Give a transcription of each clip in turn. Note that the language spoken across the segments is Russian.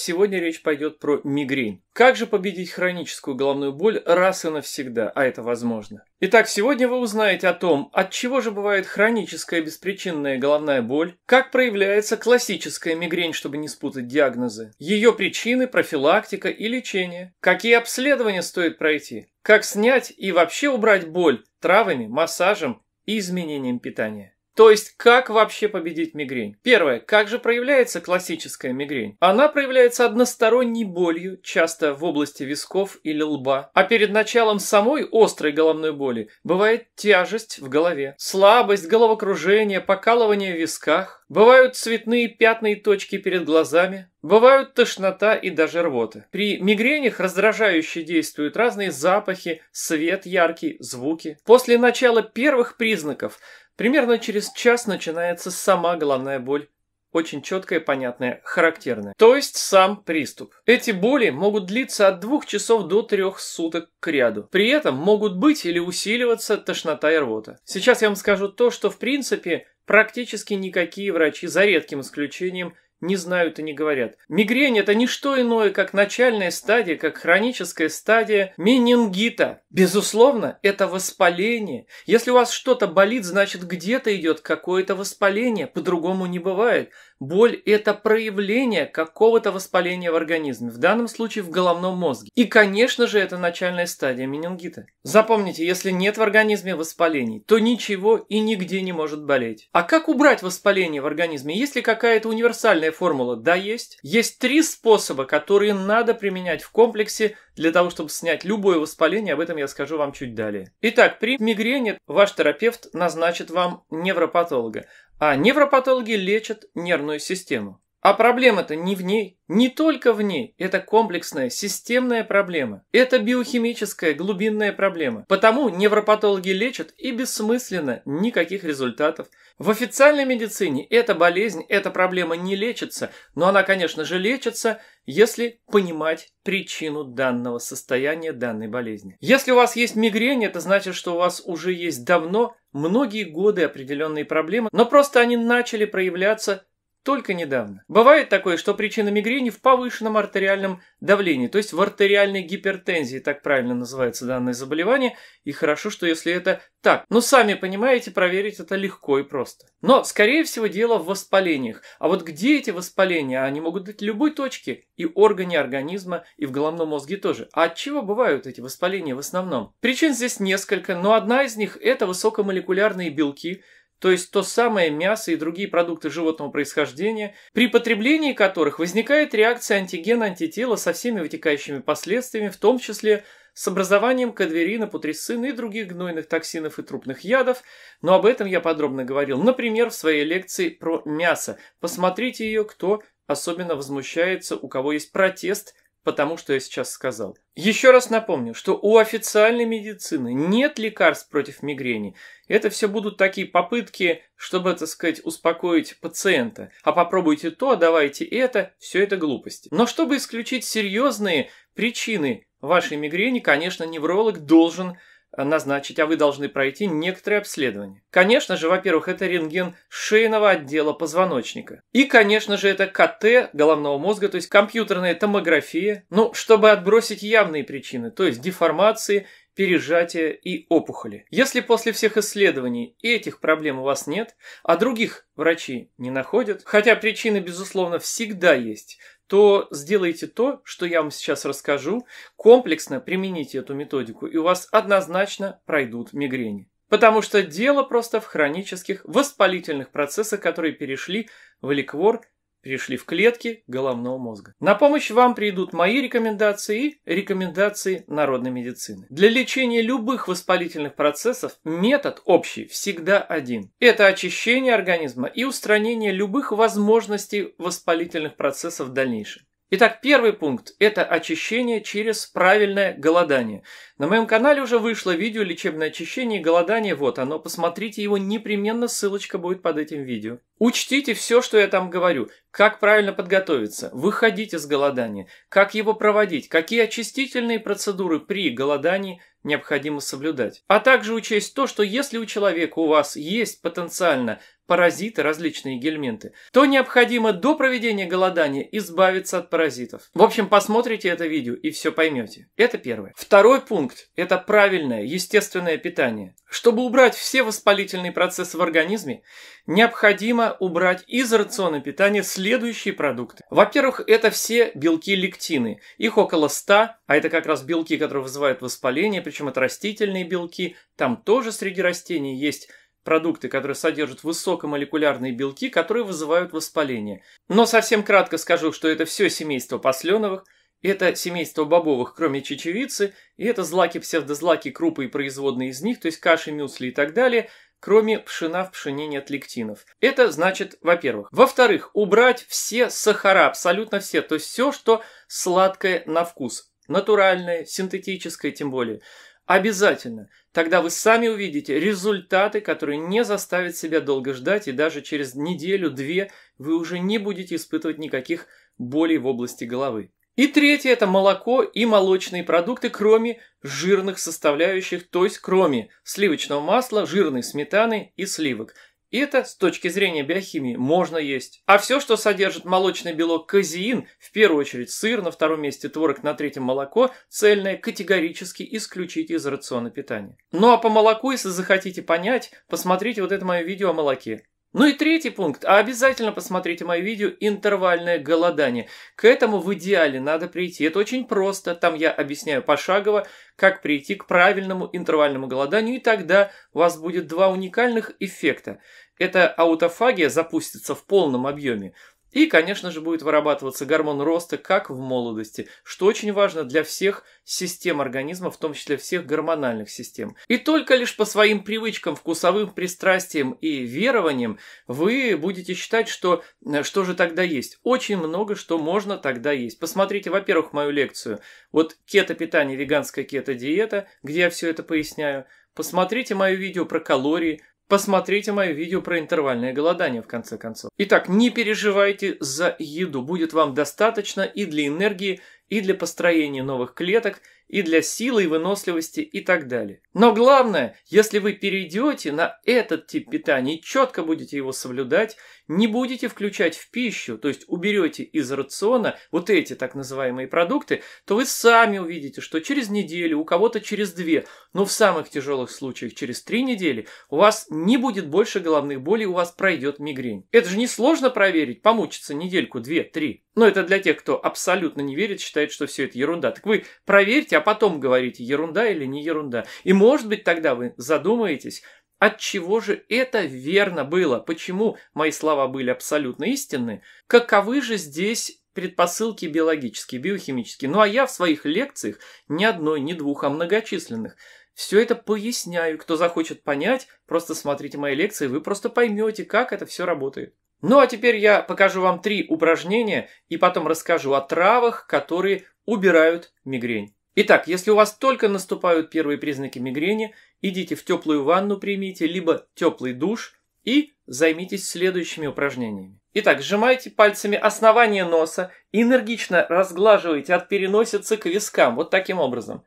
Сегодня речь пойдет про мигрень. Как же победить хроническую головную боль раз и навсегда, а это возможно? Итак, сегодня вы узнаете о том, от чего же бывает хроническая беспричинная головная боль, как проявляется классическая мигрень, чтобы не спутать диагнозы, ее причины, профилактика и лечение, какие обследования стоит пройти, как снять и вообще убрать боль травами, массажем и изменением питания. То есть, как вообще победить мигрень? Первое. Как же проявляется классическая мигрень? Она проявляется односторонней болью, часто в области висков или лба. А перед началом самой острой головной боли бывает тяжесть в голове, слабость, головокружение, покалывание в висках. Бывают цветные пятна и точки перед глазами, Бывают тошнота и даже рвота. При мигренях раздражающе действуют разные запахи, свет яркий, звуки. После начала первых признаков Примерно через час начинается сама головная боль. Очень четкая, понятная, характерная. То есть сам приступ. Эти боли могут длиться от двух часов до трех суток к ряду. При этом могут быть или усиливаться тошнота и рвота. Сейчас я вам скажу то, что в принципе практически никакие врачи, за редким исключением, не знают и не говорят. Мигрень это не что иное, как начальная стадия, как хроническая стадия менингита. Безусловно, это воспаление. Если у вас что-то болит, значит где-то идет какое-то воспаление, по-другому не бывает. Боль – это проявление какого-то воспаления в организме, в данном случае в головном мозге. И, конечно же, это начальная стадия менингита. Запомните, если нет в организме воспалений, то ничего и нигде не может болеть. А как убрать воспаление в организме? Есть ли какая-то универсальная формула? Да, есть. Есть три способа, которые надо применять в комплексе для того, чтобы снять любое воспаление. Об этом я скажу вам чуть далее. Итак, при мигрени ваш терапевт назначит вам невропатолога. А невропатологи лечат нервную систему. А проблема-то не в ней, не только в ней. Это комплексная, системная проблема. Это биохимическая, глубинная проблема. Потому невропатологи лечат и бессмысленно, никаких результатов. В официальной медицине эта болезнь, эта проблема не лечится, но она, конечно же, лечится, если понимать причину данного состояния, данной болезни. Если у вас есть мигрень, это значит, что у вас уже есть давно, многие годы определенные проблемы, но просто они начали проявляться только недавно. Бывает такое, что причина мигрени в повышенном артериальном давлении, то есть в артериальной гипертензии, так правильно называется данное заболевание, и хорошо, что если это так. Но сами понимаете, проверить это легко и просто. Но, скорее всего, дело в воспалениях. А вот где эти воспаления? Они могут быть в любой точке, и органе организма, и в головном мозге тоже. А от чего бывают эти воспаления в основном? Причин здесь несколько, но одна из них – это высокомолекулярные белки – то есть то самое мясо и другие продукты животного происхождения, при потреблении которых возникает реакция антигена-антитела со всеми вытекающими последствиями, в том числе с образованием кадверина, путрицина и других гнойных токсинов и трупных ядов, но об этом я подробно говорил, например, в своей лекции про мясо. Посмотрите ее, кто особенно возмущается, у кого есть протест потому что я сейчас сказал. Еще раз напомню, что у официальной медицины нет лекарств против мигрени. Это все будут такие попытки, чтобы, так сказать, успокоить пациента. А попробуйте то, давайте это, все это глупости. Но чтобы исключить серьезные причины вашей мигрени, конечно, невролог должен назначить, а вы должны пройти некоторые обследования. Конечно же, во-первых, это рентген шейного отдела позвоночника. И, конечно же, это КТ головного мозга, то есть компьютерная томография, ну, чтобы отбросить явные причины, то есть деформации, пережатия и опухоли. Если после всех исследований этих проблем у вас нет, а других врачи не находят, хотя причины, безусловно, всегда есть, то сделайте то, что я вам сейчас расскажу, комплексно примените эту методику, и у вас однозначно пройдут мигрени. Потому что дело просто в хронических воспалительных процессах, которые перешли в ликвор перешли в клетки головного мозга. На помощь вам придут мои рекомендации и рекомендации народной медицины. Для лечения любых воспалительных процессов метод общий всегда один. Это очищение организма и устранение любых возможностей воспалительных процессов в дальнейшем. Итак, первый пункт – это очищение через правильное голодание. На моем канале уже вышло видео «Лечебное очищение и голодание». Вот оно, посмотрите его непременно, ссылочка будет под этим видео. Учтите все, что я там говорю. Как правильно подготовиться, выходить из голодания, как его проводить, какие очистительные процедуры при голодании необходимо соблюдать. А также учесть то, что если у человека у вас есть потенциально паразиты, различные гельминты, то необходимо до проведения голодания избавиться от паразитов. В общем, посмотрите это видео и все поймете. Это первое. Второй пункт – это правильное, естественное питание. Чтобы убрать все воспалительные процессы в организме, необходимо убрать из рациона питания следующие продукты. Во-первых, это все белки-лектины. Их около 100, а это как раз белки, которые вызывают воспаление, причем это растительные белки. Там тоже среди растений есть продукты, которые содержат высокомолекулярные белки, которые вызывают воспаление. Но совсем кратко скажу, что это все семейство посленовых, это семейство бобовых, кроме чечевицы, и это злаки, псевдозлаки, крупы и производные из них, то есть каши, мюсли и так далее, кроме пшена в пшене нет лектинов. Это значит, во-первых. Во-вторых, убрать все сахара, абсолютно все, то есть все, что сладкое на вкус. Натуральное, синтетическое тем более. Обязательно. Тогда вы сами увидите результаты, которые не заставят себя долго ждать, и даже через неделю-две вы уже не будете испытывать никаких болей в области головы. И третье – это молоко и молочные продукты, кроме жирных составляющих, то есть кроме сливочного масла, жирной сметаны и сливок – и это, с точки зрения биохимии, можно есть. А все, что содержит молочный белок казеин, в первую очередь сыр, на втором месте творог, на третьем молоко, цельное, категорически исключить из рациона питания. Ну а по молоку, если захотите понять, посмотрите вот это мое видео о молоке. Ну и третий пункт. А обязательно посмотрите мое видео «Интервальное голодание». К этому в идеале надо прийти. Это очень просто. Там я объясняю пошагово, как прийти к правильному интервальному голоданию. И тогда у вас будет два уникальных эффекта. Эта аутофагия запустится в полном объеме. И, конечно же, будет вырабатываться гормон роста, как в молодости, что очень важно для всех систем организма, в том числе всех гормональных систем. И только лишь по своим привычкам, вкусовым пристрастиям и верованиям вы будете считать, что э, что же тогда есть. Очень много что можно тогда есть. Посмотрите, во-первых, мою лекцию. Вот кето-питание, веганская кето-диета, где я все это поясняю. Посмотрите мое видео про калории, Посмотрите мое видео про интервальное голодание в конце концов. Итак, не переживайте за еду. Будет вам достаточно и для энергии, и для построения новых клеток, и для силы и выносливости и так далее. Но главное, если вы перейдете на этот тип питания и четко будете его соблюдать, не будете включать в пищу, то есть уберете из рациона вот эти так называемые продукты, то вы сами увидите, что через неделю, у кого-то через две, но в самых тяжелых случаях через три недели у вас не будет больше головных болей, у вас пройдет мигрень. Это же несложно проверить, помучиться недельку, две, три. Но это для тех, кто абсолютно не верит, считает, что все это ерунда. Так вы проверьте, а потом говорите, ерунда или не ерунда. И может быть тогда вы задумаетесь, от чего же это верно было? Почему мои слова были абсолютно истинны? Каковы же здесь предпосылки биологические, биохимические? Ну а я в своих лекциях ни одной, ни двух, а многочисленных все это поясняю. Кто захочет понять, просто смотрите мои лекции, вы просто поймете, как это все работает. Ну а теперь я покажу вам три упражнения и потом расскажу о травах, которые убирают мигрень. Итак, если у вас только наступают первые признаки мигрени, идите в теплую ванну примите, либо теплый душ и займитесь следующими упражнениями. Итак, сжимайте пальцами основание носа энергично разглаживайте от переносицы к вискам. Вот таким образом.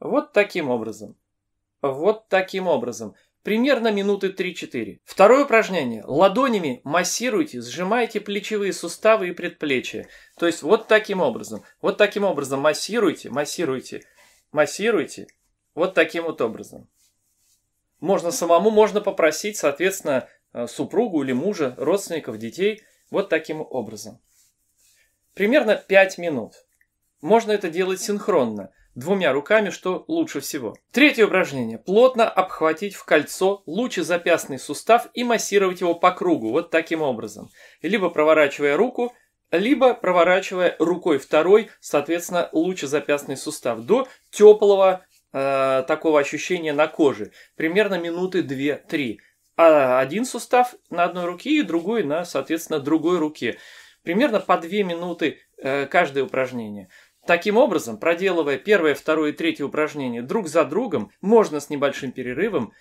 Вот таким образом. Вот таким образом. Примерно минуты 3-4. Второе упражнение. Ладонями массируйте, сжимайте плечевые суставы и предплечья. То есть вот таким образом. Вот таким образом массируйте, массируйте, массируйте. Вот таким вот образом. Можно самому, можно попросить, соответственно, э, супругу или мужа, родственников, детей. Вот таким образом. Примерно 5 минут. Можно это делать синхронно двумя руками, что лучше всего. Третье упражнение. Плотно обхватить в кольцо лучезапястный сустав и массировать его по кругу, вот таким образом. Либо проворачивая руку, либо проворачивая рукой второй, соответственно, лучезапястный сустав до теплого э, такого ощущения на коже. Примерно минуты 2-3. А один сустав на одной руке и другой на, соответственно, другой руке. Примерно по 2 минуты э, каждое упражнение. Таким образом, проделывая первое, второе и третье упражнение друг за другом, можно с небольшим перерывом,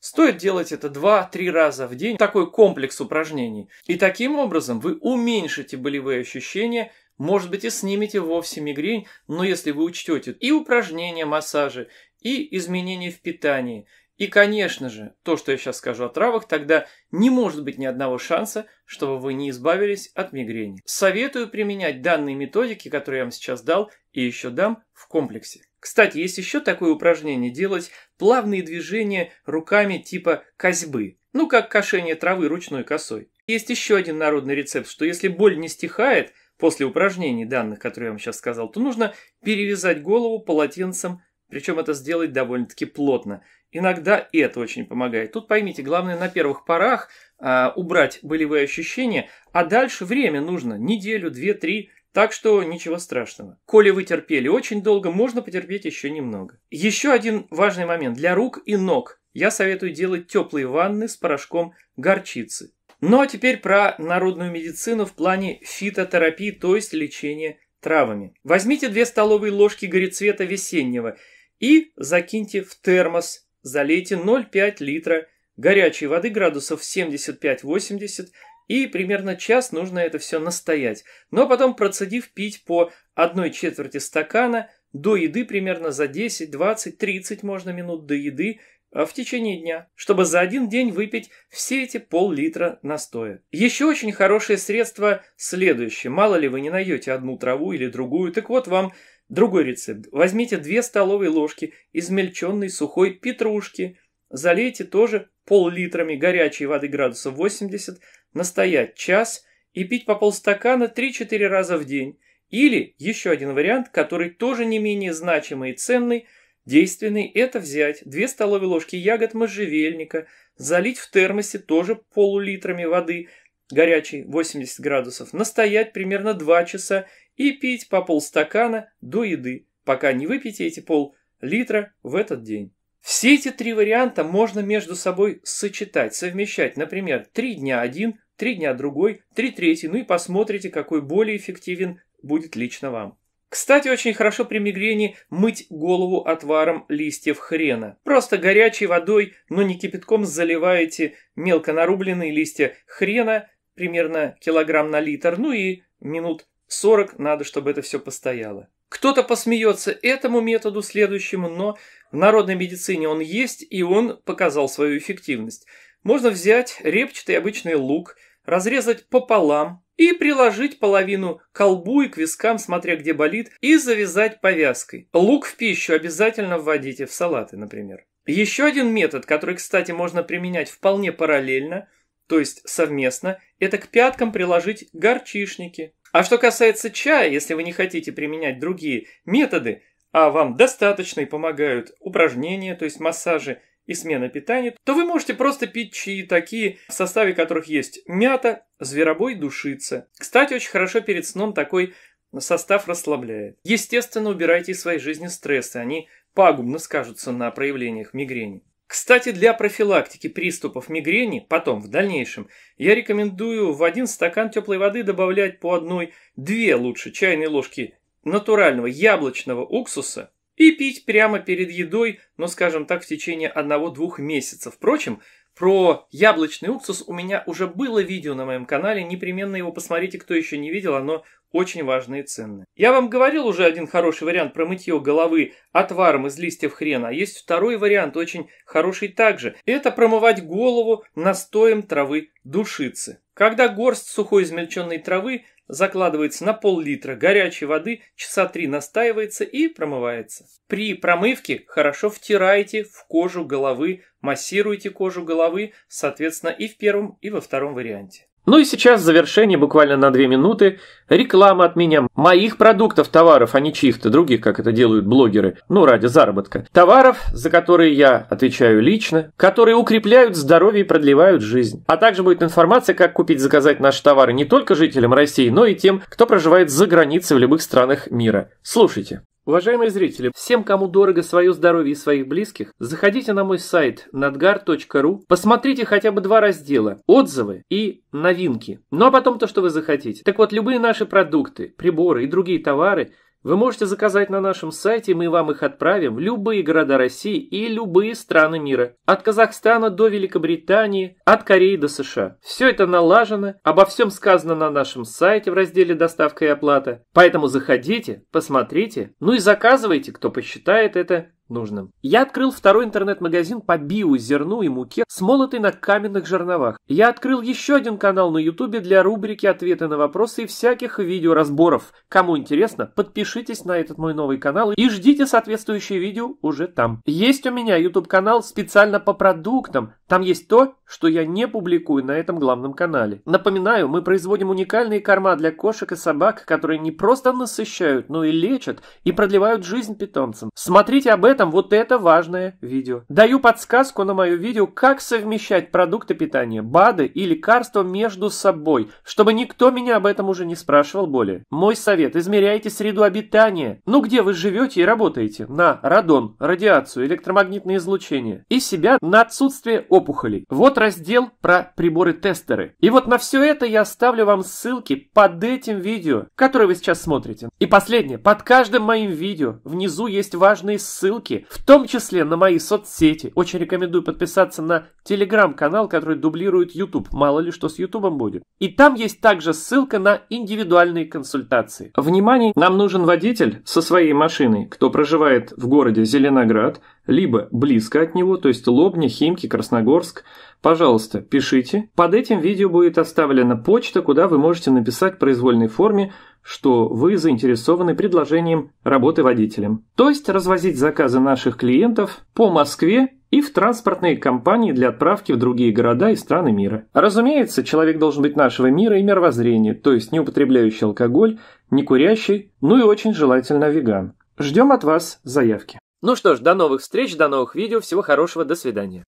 стоит делать это 2-3 раза в день, такой комплекс упражнений. И таким образом вы уменьшите болевые ощущения, может быть и снимете вовсе мигрень, но если вы учтете и упражнения, массажи, и изменения в питании. И, конечно же, то, что я сейчас скажу о травах, тогда не может быть ни одного шанса, чтобы вы не избавились от мигрени. Советую применять данные методики, которые я вам сейчас дал, и еще дам в комплексе. Кстати, есть еще такое упражнение – делать плавные движения руками типа козьбы. Ну, как кошение травы ручной косой. Есть еще один народный рецепт, что если боль не стихает после упражнений данных, которые я вам сейчас сказал, то нужно перевязать голову полотенцем, причем это сделать довольно-таки плотно. Иногда это очень помогает. Тут поймите, главное на первых порах а, убрать болевые ощущения, а дальше время нужно, неделю, две, три, так что ничего страшного. Коли вы терпели очень долго, можно потерпеть еще немного. Еще один важный момент. Для рук и ног я советую делать теплые ванны с порошком горчицы. Ну а теперь про народную медицину в плане фитотерапии, то есть лечения травами. Возьмите две столовые ложки горецвета весеннего и закиньте в термос, залейте 0,5 литра горячей воды градусов 75-80 и примерно час нужно это все настоять. Но потом процедив пить по одной четверти стакана до еды примерно за 10, 20, 30 можно минут до еды а в течение дня, чтобы за один день выпить все эти пол-литра настоя. Еще очень хорошее средство следующее. Мало ли вы не найдете одну траву или другую, так вот вам другой рецепт. Возьмите 2 столовые ложки измельченной сухой петрушки, залейте тоже пол-литрами горячей воды градусов 80, настоять час и пить по полстакана 3-4 раза в день. Или еще один вариант, который тоже не менее значимый и ценный, действенный, это взять 2 столовые ложки ягод можжевельника, залить в термосе тоже полулитрами воды горячей 80 градусов, настоять примерно 2 часа и пить по полстакана до еды, пока не выпьете эти пол-литра в этот день. Все эти три варианта можно между собой сочетать, совмещать. Например, три дня один, три дня другой, три третий. Ну и посмотрите, какой более эффективен будет лично вам. Кстати, очень хорошо при мигрени мыть голову отваром листьев хрена. Просто горячей водой, но не кипятком заливаете мелко нарубленные листья хрена, примерно килограмм на литр, ну и минут 40 надо, чтобы это все постояло. Кто-то посмеется этому методу следующему, но в народной медицине он есть, и он показал свою эффективность. Можно взять репчатый обычный лук, разрезать пополам и приложить половину к колбу и к вискам, смотря где болит, и завязать повязкой. Лук в пищу обязательно вводите, в салаты, например. Еще один метод, который, кстати, можно применять вполне параллельно, то есть совместно, это к пяткам приложить горчишники. А что касается чая, если вы не хотите применять другие методы, а вам достаточно и помогают упражнения, то есть массажи и смена питания, то вы можете просто пить чаи такие, в составе которых есть мята, зверобой, душица. Кстати, очень хорошо перед сном такой состав расслабляет. Естественно, убирайте из своей жизни стрессы, они пагубно скажутся на проявлениях мигрени. Кстати, для профилактики приступов мигрени, потом, в дальнейшем, я рекомендую в один стакан теплой воды добавлять по одной, две лучше чайные ложки натурального яблочного уксуса и пить прямо перед едой, но, скажем так, в течение одного-двух месяцев. Впрочем, про яблочный уксус у меня уже было видео на моем канале, непременно его посмотрите, кто еще не видел, оно очень важное и ценное. Я вам говорил уже один хороший вариант про мытье головы отваром из листьев хрена, а есть второй вариант, очень хороший также. Это промывать голову настоем травы душицы. Когда горсть сухой измельченной травы закладывается на пол-литра горячей воды, часа три настаивается и промывается. При промывке хорошо втирайте в кожу головы, массируйте кожу головы, соответственно, и в первом, и во втором варианте. Ну и сейчас завершение, буквально на две минуты, реклама от меня. Моих продуктов, товаров, а не чьих-то других, как это делают блогеры, ну ради заработка. Товаров, за которые я отвечаю лично, которые укрепляют здоровье и продлевают жизнь. А также будет информация, как купить, заказать наши товары не только жителям России, но и тем, кто проживает за границей в любых странах мира. Слушайте. Уважаемые зрители, всем, кому дорого свое здоровье и своих близких, заходите на мой сайт nadgar.ru, посмотрите хотя бы два раздела «Отзывы» и «Новинки». Ну а потом то, что вы захотите. Так вот, любые наши продукты, приборы и другие товары – вы можете заказать на нашем сайте, мы вам их отправим в любые города России и любые страны мира. От Казахстана до Великобритании, от Кореи до США. Все это налажено, обо всем сказано на нашем сайте в разделе «Доставка и оплата». Поэтому заходите, посмотрите, ну и заказывайте, кто посчитает это нужным. Я открыл второй интернет-магазин по био, зерну и муке, смолотой на каменных жерновах. Я открыл еще один канал на ютубе для рубрики «Ответы на вопросы» и всяких видеоразборов. Кому интересно, подпишитесь на этот мой новый канал и ждите соответствующие видео уже там. Есть у меня YouTube канал специально по продуктам. Там есть то, что я не публикую на этом главном канале. Напоминаю, мы производим уникальные корма для кошек и собак, которые не просто насыщают, но и лечат и продлевают жизнь питомцам. Смотрите об этом, вот это важное видео. Даю подсказку на мое видео, как совмещать продукты питания, БАДы и лекарства между собой, чтобы никто меня об этом уже не спрашивал более. Мой совет, измеряйте среду обитания. Ну где вы живете и работаете? На радон, радиацию, электромагнитное излучение. И себя на отсутствие опухолей. Вот раздел про приборы-тестеры. И вот на все это я оставлю вам ссылки под этим видео, которое вы сейчас смотрите. И последнее, под каждым моим видео внизу есть важные ссылки, в том числе на мои соцсети. Очень рекомендую подписаться на телеграм-канал, который дублирует YouTube. Мало ли что с YouTube будет. И там есть также ссылка на индивидуальные консультации. Внимание, нам нужен водитель со своей машиной, кто проживает в городе Зеленоград, либо близко от него, то есть Лобня, Химки, Красногорск, пожалуйста, пишите. Под этим видео будет оставлена почта, куда вы можете написать в произвольной форме, что вы заинтересованы предложением работы водителем. То есть развозить заказы наших клиентов по Москве и в транспортные компании для отправки в другие города и страны мира. Разумеется, человек должен быть нашего мира и мировоззрения, то есть не употребляющий алкоголь, не курящий, ну и очень желательно веган. Ждем от вас заявки. Ну что ж, до новых встреч, до новых видео, всего хорошего, до свидания.